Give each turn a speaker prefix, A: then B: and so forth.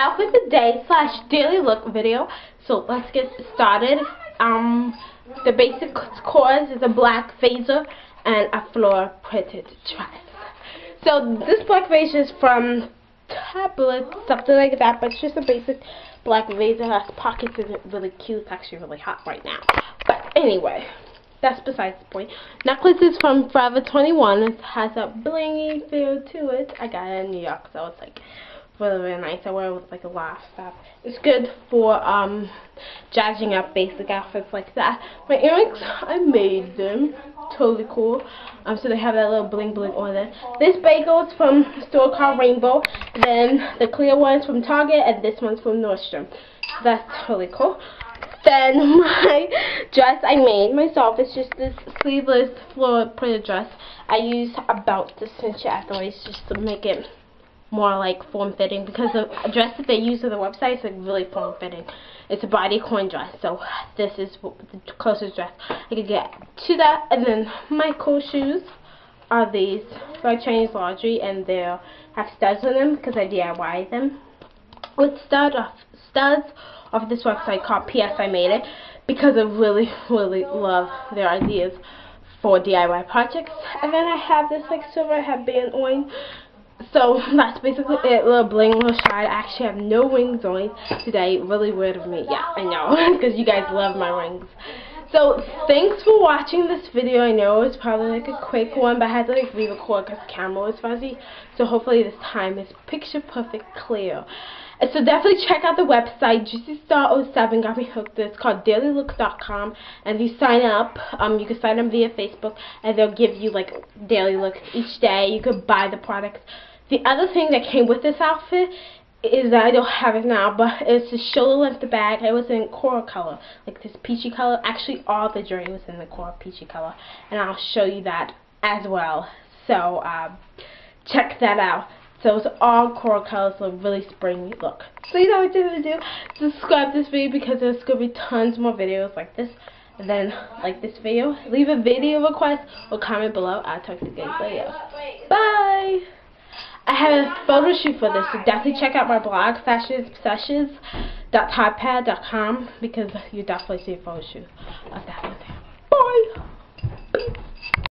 A: outfit of the day slash daily look video. So let's get started. Um, the basic cores is a black blazer and a floor printed dress. So this black blazer is from Tablet, something like that, but it's just a basic black. It has pockets it's really cute. It's actually really hot right now. But anyway, that's besides the point. Necklace is from Forever 21. It has a blingy feel to it. I got it in New York, so it's like really, really nice. I wear it with like a lot of. It's good for um jazzing up basic outfits like that. My earrings, I made them. Totally cool. Um, so they have that little bling bling on it. This bangle is from a store called Rainbow. Then the clear one's from Target, and this one's from Nordstrom. That's totally cool. Then my dress I made myself It's just this sleeveless floor printed dress. I use a belt to cinch it at the waist just to make it more like form fitting because the dress that they use on the website is like really form fitting. It's a bodycon dress, so this is the closest dress I could get to that. And then my cool shoes are these by Chinese Laundry, and they have studs in them because I DIY them with stud off studs off this website called PS I Made It because I really really love their ideas for DIY projects. And then I have this like silver headband on so that's basically it. Little bling, little shine. I actually have no rings on today. Really weird of me. Yeah, I know, because you guys love my rings. So thanks for watching this video. I know it's probably like a quick one, but I had to like re-record because camera was fuzzy. So hopefully this time is picture perfect clear. So definitely check out the website. JuicyStar07 got me hooked. It's called DailyLook.com. And if you sign up, um, you can sign up via Facebook, and they'll give you like daily looks each day. You could buy the products the other thing that came with this outfit is that I don't have it now, but it's a shoulder length bag. It was in coral color, like this peachy color. Actually, all the jewelry was in the coral peachy color, and I'll show you that as well. So um, check that out. So it's all coral colors, so really springy look. So you know what you're gonna do? Subscribe this video because there's gonna be tons more videos like this. And then like this video, leave a video request or comment below. I'll talk to you guys later. Bye. I have a photo shoot for this, so definitely check out my blog, fashionobsessions.typepad.com, because you definitely see a photo shoot of that.